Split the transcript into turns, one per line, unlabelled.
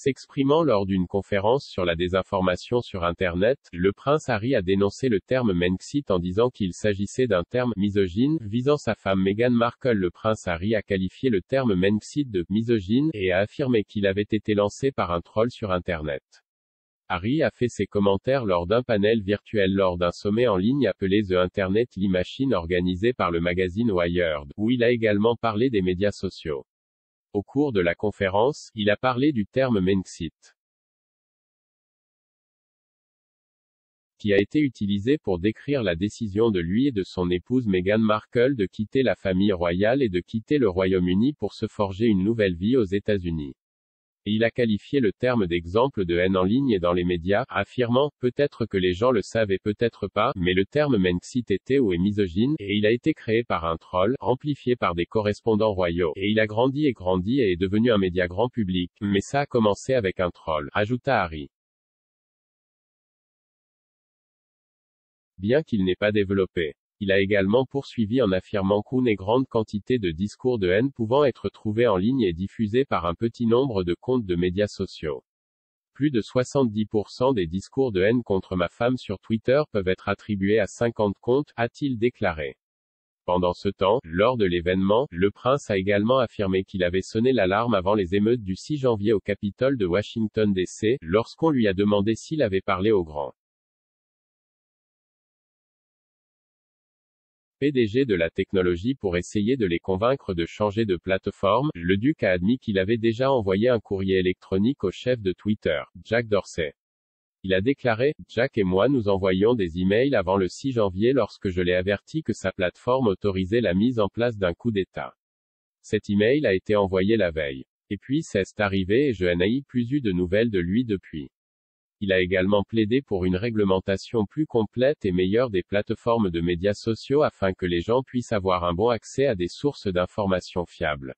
S'exprimant lors d'une conférence sur la désinformation sur Internet, le prince Harry a dénoncé le terme Menxit en disant qu'il s'agissait d'un terme misogyne, visant sa femme Meghan Markle. Le prince Harry a qualifié le terme Menxit de misogyne, et a affirmé qu'il avait été lancé par un troll sur Internet. Harry a fait ses commentaires lors d'un panel virtuel lors d'un sommet en ligne appelé The Internet Lee Machine organisé par le magazine Wired, où il a également parlé des médias sociaux. Au cours de la conférence, il a parlé du terme Menxit, qui a été utilisé pour décrire la décision de lui et de son épouse Meghan Markle de quitter la famille royale et de quitter le Royaume-Uni pour se forger une nouvelle vie aux États-Unis il a qualifié le terme d'exemple de haine en ligne et dans les médias, affirmant, peut-être que les gens le savent et peut-être pas, mais le terme Menxit était ou est misogyne, et il a été créé par un troll, amplifié par des correspondants royaux, et il a grandi et grandi et est devenu un média grand public, mais ça a commencé avec un troll, ajouta Harry. Bien qu'il n'ait pas développé il a également poursuivi en affirmant qu'une grande quantité de discours de haine pouvant être trouvés en ligne et diffusés par un petit nombre de comptes de médias sociaux. Plus de 70% des discours de haine contre ma femme sur Twitter peuvent être attribués à 50 comptes, a-t-il déclaré. Pendant ce temps, lors de l'événement, le prince a également affirmé qu'il avait sonné l'alarme avant les émeutes du 6 janvier au Capitole de Washington DC, lorsqu'on lui a demandé s'il avait parlé au grand. PDG de la technologie pour essayer de les convaincre de changer de plateforme, le duc a admis qu'il avait déjà envoyé un courrier électronique au chef de Twitter, Jack Dorsey. Il a déclaré, Jack et moi nous envoyions des emails avant le 6 janvier lorsque je l'ai averti que sa plateforme autorisait la mise en place d'un coup d'État. Cet email a été envoyé la veille. Et puis c'est arrivé et je n'ai plus eu de nouvelles de lui depuis. Il a également plaidé pour une réglementation plus complète et meilleure des plateformes de médias sociaux afin que les gens puissent avoir un bon accès à des sources d'informations fiables.